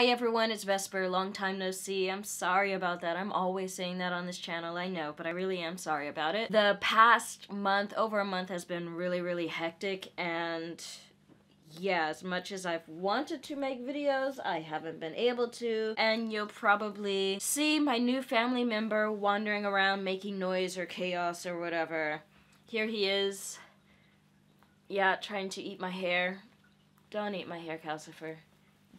Hi everyone, it's Vesper, long time no see. I'm sorry about that. I'm always saying that on this channel, I know, but I really am sorry about it. The past month, over a month, has been really, really hectic and yeah, as much as I've wanted to make videos, I haven't been able to. And you'll probably see my new family member wandering around making noise or chaos or whatever. Here he is. Yeah, trying to eat my hair. Don't eat my hair, Calcifer.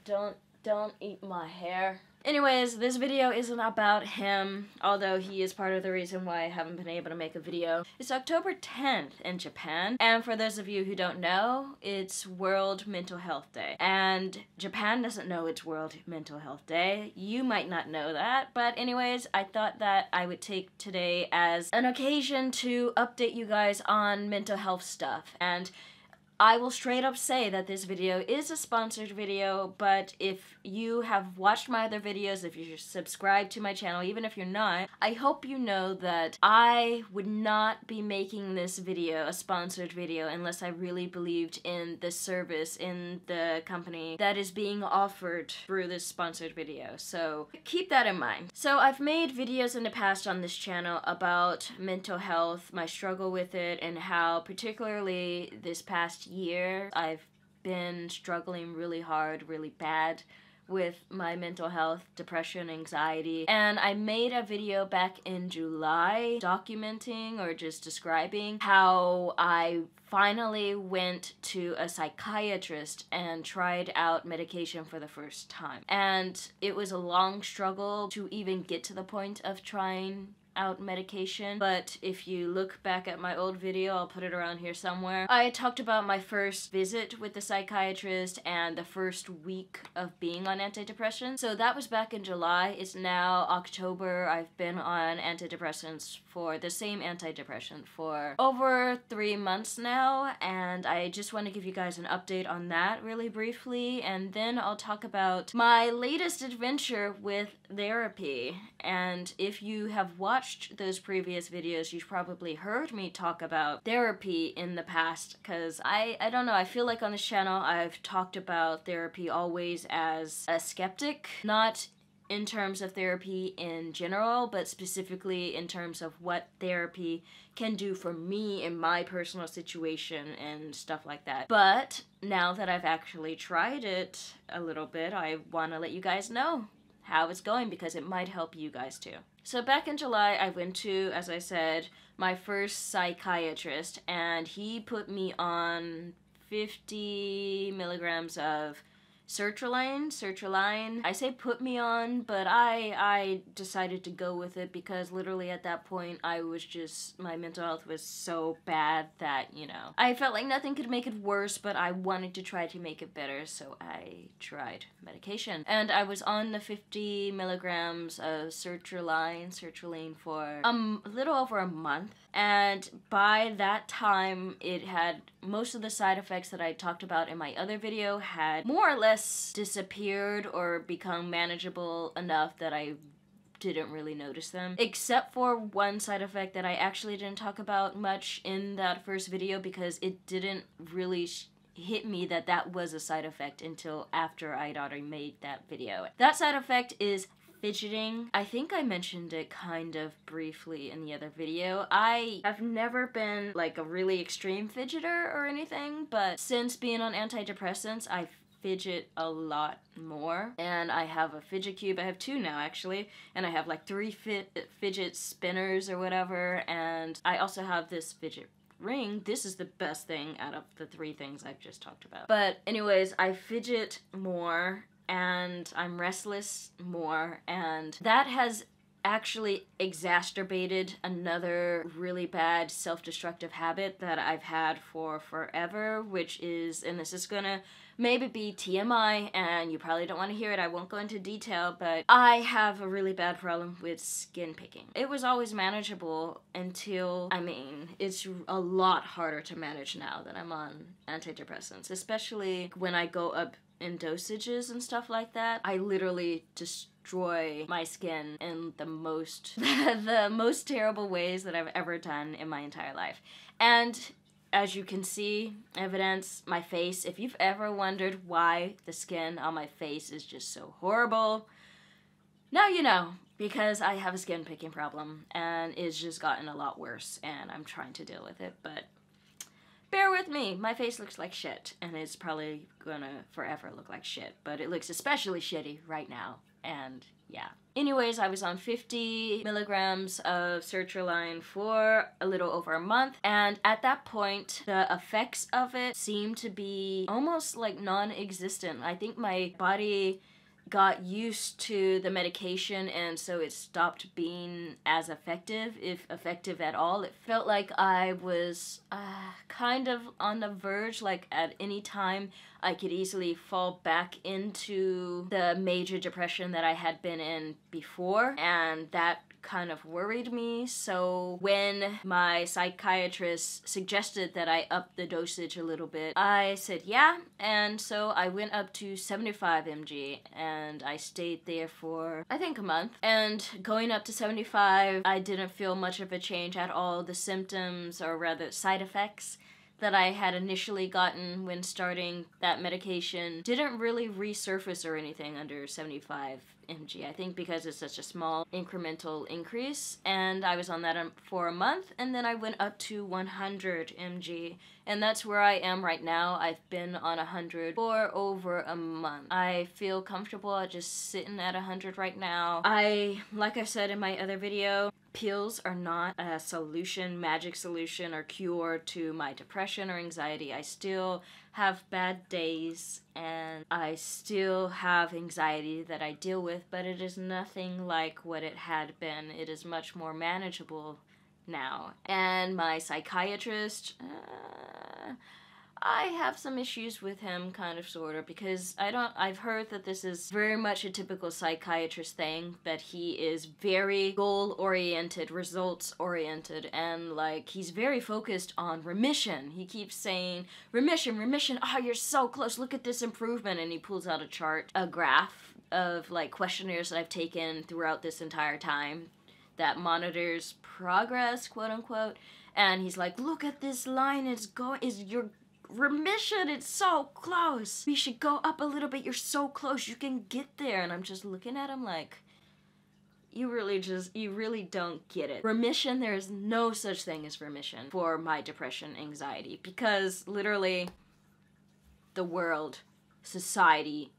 Don't, don't eat my hair. Anyways, this video isn't about him, although he is part of the reason why I haven't been able to make a video. It's October 10th in Japan, and for those of you who don't know, it's World Mental Health Day. And Japan doesn't know it's World Mental Health Day. You might not know that, but anyways, I thought that I would take today as an occasion to update you guys on mental health stuff. And I will straight up say that this video is a sponsored video, but if you have watched my other videos, if you're subscribed to my channel, even if you're not, I hope you know that I would not be making this video a sponsored video unless I really believed in the service, in the company that is being offered through this sponsored video. So keep that in mind. So I've made videos in the past on this channel about mental health, my struggle with it, and how particularly this past year, I've been struggling really hard, really bad with my mental health, depression, anxiety. And I made a video back in July documenting or just describing how I finally went to a psychiatrist and tried out medication for the first time. And it was a long struggle to even get to the point of trying out medication, but if you look back at my old video, I'll put it around here somewhere. I talked about my first visit with the psychiatrist and the first week of being on antidepressants. So that was back in July. It's now October. I've been on antidepressants for the same antidepressant for over three months now, and I just want to give you guys an update on that really briefly, and then I'll talk about my latest adventure with therapy. And if you have watched watched those previous videos, you've probably heard me talk about therapy in the past because I, I don't know, I feel like on this channel I've talked about therapy always as a skeptic, not in terms of therapy in general, but specifically in terms of what therapy can do for me in my personal situation and stuff like that. But now that I've actually tried it a little bit, I want to let you guys know how it's going because it might help you guys too. So back in July, I went to, as I said, my first psychiatrist, and he put me on 50 milligrams of sertraline, sertraline. I say put me on, but I I decided to go with it because literally at that point I was just my mental health was so bad that, you know, I felt like nothing could make it worse, but I wanted to try to make it better, so I tried medication. And I was on the 50 milligrams of sertraline, sertraline for a little over a month. And by that time, it had most of the side effects that I talked about in my other video had more or less disappeared or become manageable enough that I didn't really notice them. Except for one side effect that I actually didn't talk about much in that first video because it didn't really hit me that that was a side effect until after I'd already made that video. That side effect is fidgeting. I think I mentioned it kind of briefly in the other video. I have never been like a really extreme fidgeter or anything, but since being on antidepressants, I fidget a lot more. And I have a fidget cube. I have two now actually. And I have like three fit fidget spinners or whatever. And I also have this fidget ring. This is the best thing out of the three things I've just talked about. But anyways I fidget more and I'm restless more, and that has actually exacerbated another really bad self-destructive habit that I've had for forever, which is, and this is gonna maybe be TMI, and you probably don't want to hear it, I won't go into detail, but I have a really bad problem with skin picking. It was always manageable until, I mean, it's a lot harder to manage now that I'm on antidepressants, especially when I go up in dosages and stuff like that, I literally destroy my skin in the most the most terrible ways that I've ever done in my entire life. And as you can see, evidence, my face. If you've ever wondered why the skin on my face is just so horrible, now you know because I have a skin picking problem and it's just gotten a lot worse and I'm trying to deal with it, but bear with me. My face looks like shit and it's probably gonna forever look like shit, but it looks especially shitty right now and yeah. Anyways, I was on 50 milligrams of sertraline for a little over a month, and at that point, the effects of it seemed to be almost like non existent. I think my body got used to the medication and so it stopped being as effective, if effective at all. It felt like I was uh, kind of on the verge, like at any time I could easily fall back into the major depression that I had been in before, and that kind of worried me. So when my psychiatrist suggested that I up the dosage a little bit, I said yeah. And so I went up to 75 mg and I stayed there for I think a month. And going up to 75, I didn't feel much of a change at all. The symptoms, or rather side effects, that I had initially gotten when starting that medication didn't really resurface or anything under 75 mg. I think because it's such a small incremental increase. And I was on that um, for a month and then I went up to 100 mg. And that's where I am right now. I've been on 100 for over a month. I feel comfortable just sitting at 100 right now. I, like I said in my other video, pills are not a solution, magic solution or cure to my depression or anxiety. I still have bad days and I still have anxiety that I deal with, but it is nothing like what it had been. It is much more manageable now. And my psychiatrist, uh, I have some issues with him, kind of, sort of, because I don't. I've heard that this is very much a typical psychiatrist thing. That he is very goal oriented, results oriented, and like he's very focused on remission. He keeps saying remission, remission. Oh, you're so close. Look at this improvement, and he pulls out a chart, a graph of like questionnaires that I've taken throughout this entire time that monitors progress, quote unquote. And he's like, look at this line. It's going. Is you're remission. It's so close. We should go up a little bit. You're so close. You can get there. And I'm just looking at him like, you really just, you really don't get it. Remission, there's no such thing as remission for my depression, anxiety, because literally the world, society,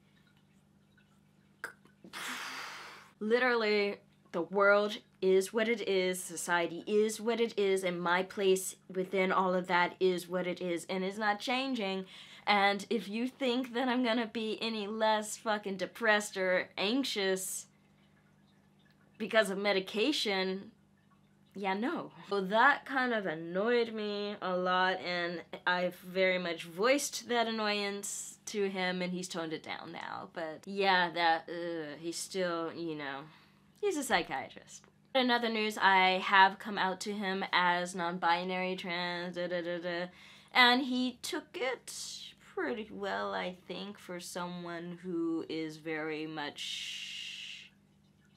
literally the world is what it is, society is what it is, and my place within all of that is what it is, and it's not changing. And if you think that I'm gonna be any less fucking depressed or anxious because of medication, yeah, no. So that kind of annoyed me a lot, and I've very much voiced that annoyance to him, and he's toned it down now. But yeah, that, he's still, you know, he's a psychiatrist. In other news, I have come out to him as non-binary trans, da, da, da, and he took it pretty well, I think, for someone who is very much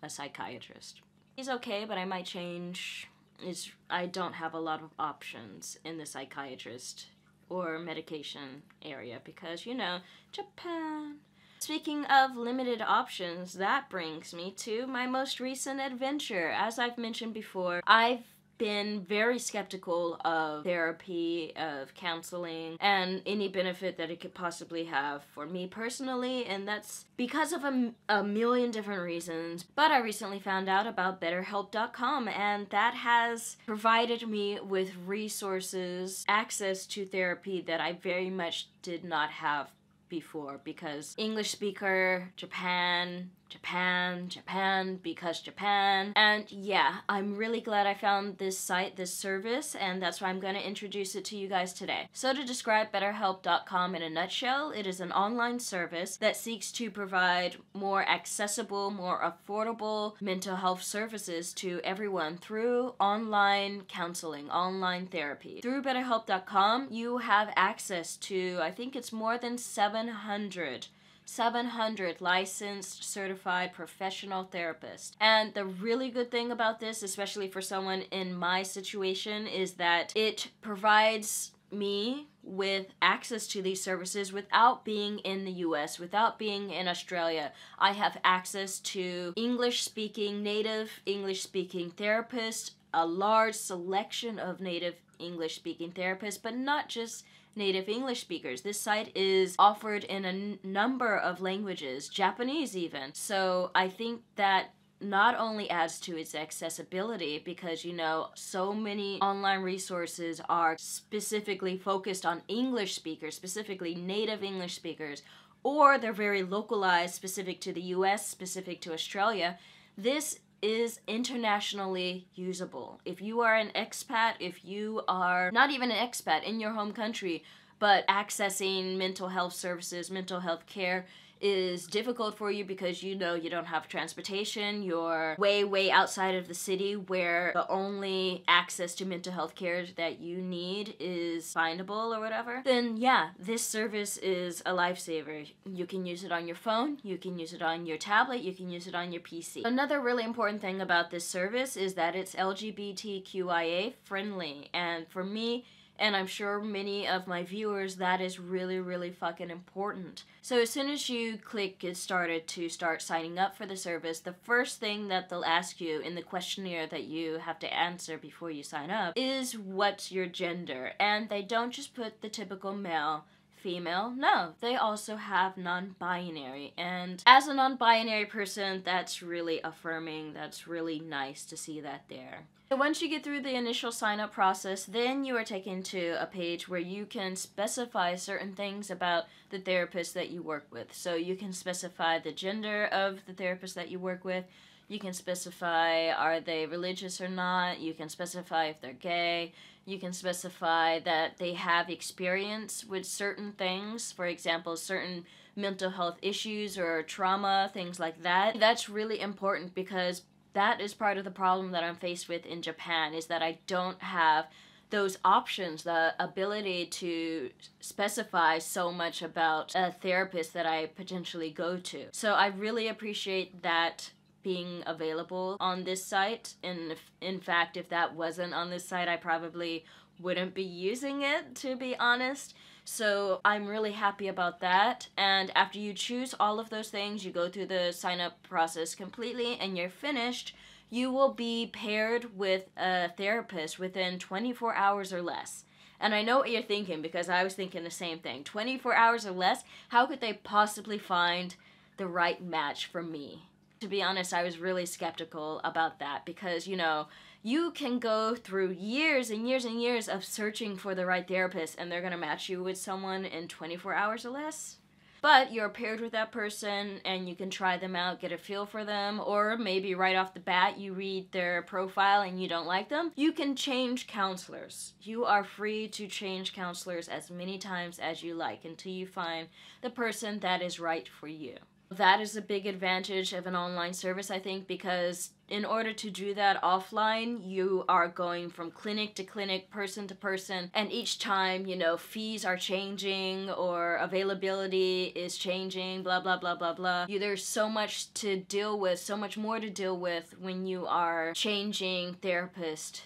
a psychiatrist. He's okay, but I might change. Is I don't have a lot of options in the psychiatrist or medication area because, you know, Japan. Speaking of limited options, that brings me to my most recent adventure. As I've mentioned before, I've been very skeptical of therapy, of counseling, and any benefit that it could possibly have for me personally, and that's because of a, a million different reasons. But I recently found out about BetterHelp.com, and that has provided me with resources, access to therapy that I very much did not have before because English speaker, Japan, Japan, Japan, because Japan. And yeah, I'm really glad I found this site, this service, and that's why I'm going to introduce it to you guys today. So to describe BetterHelp.com in a nutshell, it is an online service that seeks to provide more accessible, more affordable mental health services to everyone through online counseling, online therapy. Through BetterHelp.com, you have access to, I think it's more than 700 700 licensed, certified professional therapists. And the really good thing about this, especially for someone in my situation, is that it provides me with access to these services without being in the US, without being in Australia. I have access to English speaking, native English speaking therapists, a large selection of native English speaking therapists, but not just native English speakers. This site is offered in a number of languages, Japanese even. So I think that not only adds to its accessibility because you know so many online resources are specifically focused on English speakers, specifically native English speakers, or they're very localized, specific to the US, specific to Australia. This is internationally usable. If you are an expat, if you are not even an expat in your home country, but accessing mental health services, mental health care, is difficult for you because you know you don't have transportation, you're way, way outside of the city where the only access to mental health care that you need is findable or whatever, then yeah, this service is a lifesaver. You can use it on your phone, you can use it on your tablet, you can use it on your PC. Another really important thing about this service is that it's LGBTQIA friendly, and for me, and I'm sure many of my viewers, that is really, really fucking important. So as soon as you click get started to start signing up for the service, the first thing that they'll ask you in the questionnaire that you have to answer before you sign up is what's your gender. And they don't just put the typical male female. No, they also have non binary. And as a non binary person, that's really affirming. That's really nice to see that there. So once you get through the initial sign up process, then you are taken to a page where you can specify certain things about the therapist that you work with. So you can specify the gender of the therapist that you work with. You can specify are they religious or not. You can specify if they're gay. You can specify that they have experience with certain things, for example, certain mental health issues or trauma, things like that. That's really important because that is part of the problem that I'm faced with in Japan is that I don't have those options, the ability to specify so much about a therapist that I potentially go to. So I really appreciate that being available on this site. And if, in fact, if that wasn't on this site, I probably wouldn't be using it, to be honest. So I'm really happy about that. And after you choose all of those things, you go through the sign up process completely and you're finished, you will be paired with a therapist within 24 hours or less. And I know what you're thinking because I was thinking the same thing. 24 hours or less, how could they possibly find the right match for me? To be honest, I was really skeptical about that because, you know, you can go through years and years and years of searching for the right therapist and they're going to match you with someone in 24 hours or less. But you're paired with that person and you can try them out, get a feel for them, or maybe right off the bat you read their profile and you don't like them. You can change counselors. You are free to change counselors as many times as you like until you find the person that is right for you. That is a big advantage of an online service, I think, because in order to do that offline, you are going from clinic to clinic, person to person, and each time, you know, fees are changing or availability is changing, blah, blah, blah, blah, blah. You, there's so much to deal with, so much more to deal with when you are changing therapist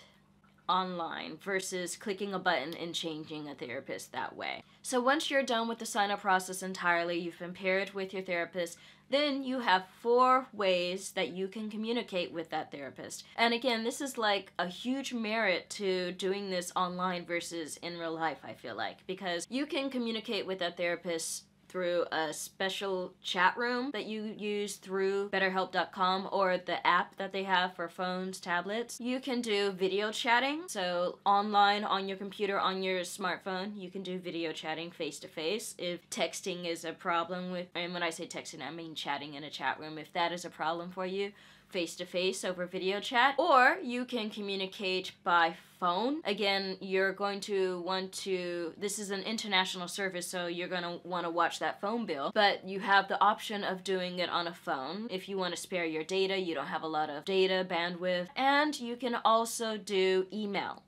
online versus clicking a button and changing a therapist that way. So once you're done with the sign up process entirely, you've been paired with your therapist, then you have four ways that you can communicate with that therapist. And again, this is like a huge merit to doing this online versus in real life, I feel like, because you can communicate with that therapist through a special chat room that you use through betterhelp.com or the app that they have for phones, tablets. You can do video chatting. So, online on your computer, on your smartphone, you can do video chatting face to face. If texting is a problem with, and when I say texting, I mean chatting in a chat room, if that is a problem for you, face to face over video chat, or you can communicate by phone. Again, you're going to want to, this is an international service, so you're going to want to watch that phone bill, but you have the option of doing it on a phone if you want to spare your data, you don't have a lot of data bandwidth, and you can also do email.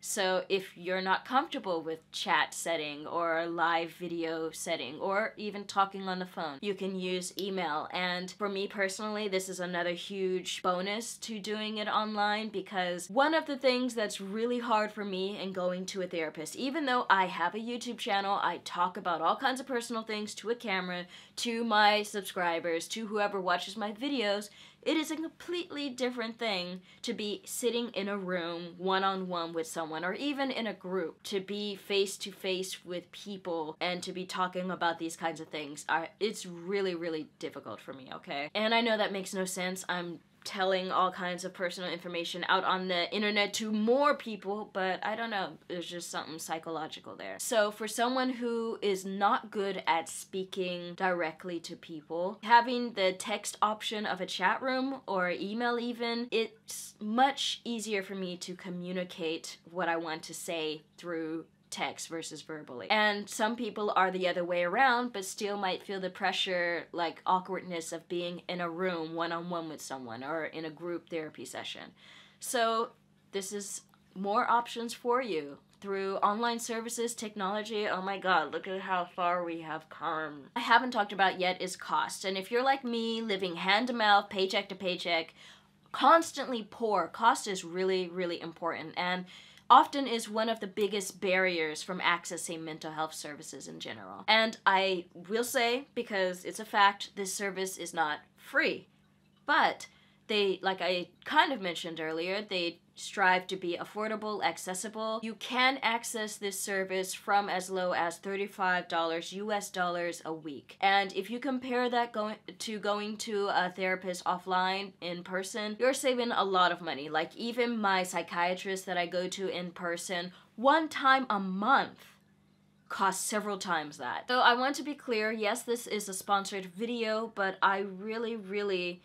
So if you're not comfortable with chat setting or live video setting or even talking on the phone, you can use email. And for me personally, this is another huge bonus to doing it online because one of the things that's really hard for me in going to a therapist, even though I have a YouTube channel, I talk about all kinds of personal things to a camera, to my subscribers, to whoever watches my videos, it is a completely different thing to be sitting in a room one on one with someone or even in a group to be face to face with people and to be talking about these kinds of things. I, it's really, really difficult for me, okay? And I know that makes no sense. I'm telling all kinds of personal information out on the internet to more people, but I don't know, there's just something psychological there. So, for someone who is not good at speaking directly to people, having the text option of a chat room or email, even, it's much easier for me to communicate what I want to say through text versus verbally. And some people are the other way around, but still might feel the pressure, like awkwardness of being in a room one on one with someone or in a group therapy session. So, this is more options for you through online services, technology. Oh my god, look at how far we have come. I haven't talked about yet is cost. And if you're like me, living hand to mouth, paycheck to paycheck, constantly poor, cost is really, really important. And often is one of the biggest barriers from accessing mental health services in general. And I will say, because it's a fact, this service is not free. But they, like I kind of mentioned earlier, they strive to be affordable, accessible. You can access this service from as low as $35 US dollars a week. And if you compare that going to going to a therapist offline in person, you're saving a lot of money. Like even my psychiatrist that I go to in person, one time a month costs several times that. So I want to be clear, yes, this is a sponsored video, but I really, really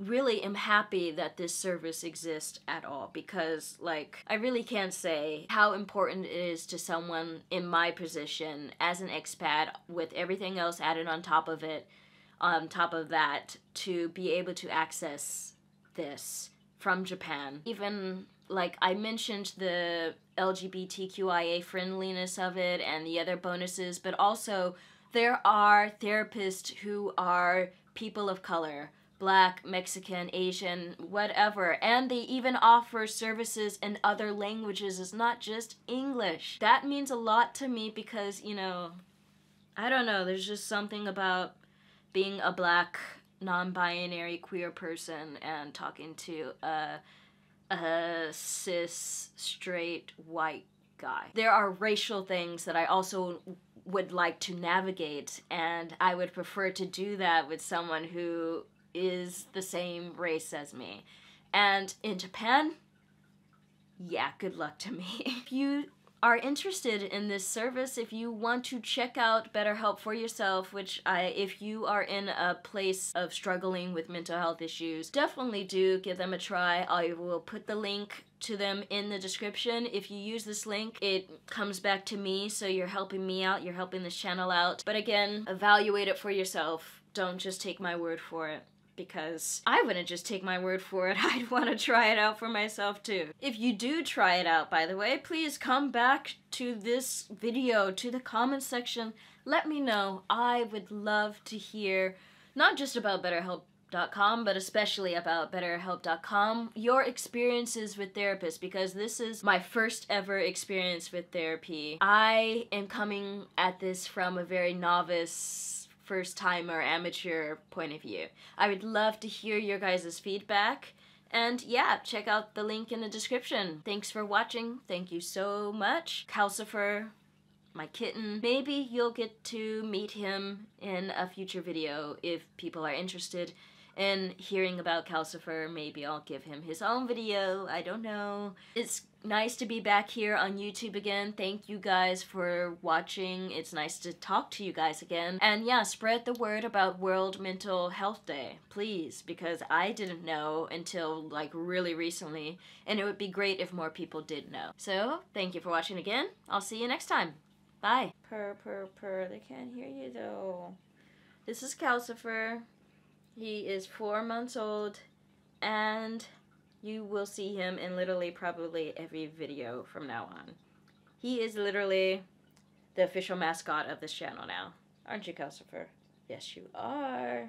really am happy that this service exists at all because like I really can't say how important it is to someone in my position as an expat with everything else added on top of it on top of that to be able to access this from Japan. Even like I mentioned the LGBTQIA friendliness of it and the other bonuses but also there are therapists who are people of color black, Mexican, Asian, whatever. And they even offer services in other languages. It's not just English. That means a lot to me because, you know, I don't know, there's just something about being a black, non binary queer person and talking to a, a cis, straight, white guy. There are racial things that I also would like to navigate, and I would prefer to do that with someone who is the same race as me. And in Japan, yeah, good luck to me. if you are interested in this service, if you want to check out BetterHelp for yourself, which I, if you are in a place of struggling with mental health issues, definitely do give them a try. I will put the link to them in the description. If you use this link, it comes back to me, so you're helping me out, you're helping this channel out. But again, evaluate it for yourself. Don't just take my word for it because I wouldn't just take my word for it. I'd want to try it out for myself too. If you do try it out, by the way, please come back to this video, to the comment section. Let me know. I would love to hear not just about BetterHelp.com, but especially about BetterHelp.com, your experiences with therapists, because this is my first ever experience with therapy. I am coming at this from a very novice first timer, amateur point of view. I would love to hear your guys' feedback. And yeah, check out the link in the description. Thanks for watching. Thank you so much. Calcifer, my kitten. Maybe you'll get to meet him in a future video if people are interested in hearing about Calcifer. Maybe I'll give him his own video. I don't know. It's nice to be back here on YouTube again. Thank you guys for watching. It's nice to talk to you guys again. And yeah, spread the word about World Mental Health Day, please, because I didn't know until like really recently, and it would be great if more people did know. So, thank you for watching again. I'll see you next time. Bye. Purr, purr, purr. They can't hear you though. This is Calcifer. He is four months old and You will see him in literally probably every video from now on. He is literally the official mascot of this channel now. Aren't you, Calcifer? Yes, you are.